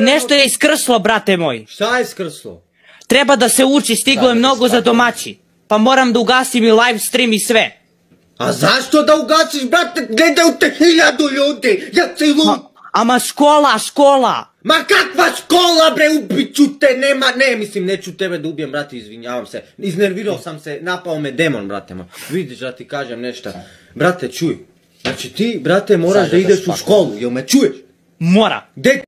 Nešto je iskrslo, brate moj. Šta je iskrslo? Treba da se uči, stiglo je mnogo za domaći. Pa moram da ugasim i live stream i sve. A zašto da ugasiš, brate, gledaju te hiljadu ljudi, ja si lud. Ma, ama škola, škola. Ma kakva škola, bre, ubiću te, nema, ne, mislim, neću tebe da ubijem, brate, izvinjavam se. Iznervirao sam se, napao me demon, brate, ma. Vidiš da ti kažem nešto. Brate, čuj. Znači ti, brate, moraš da ideš u školu, jel me čuješ? Mora.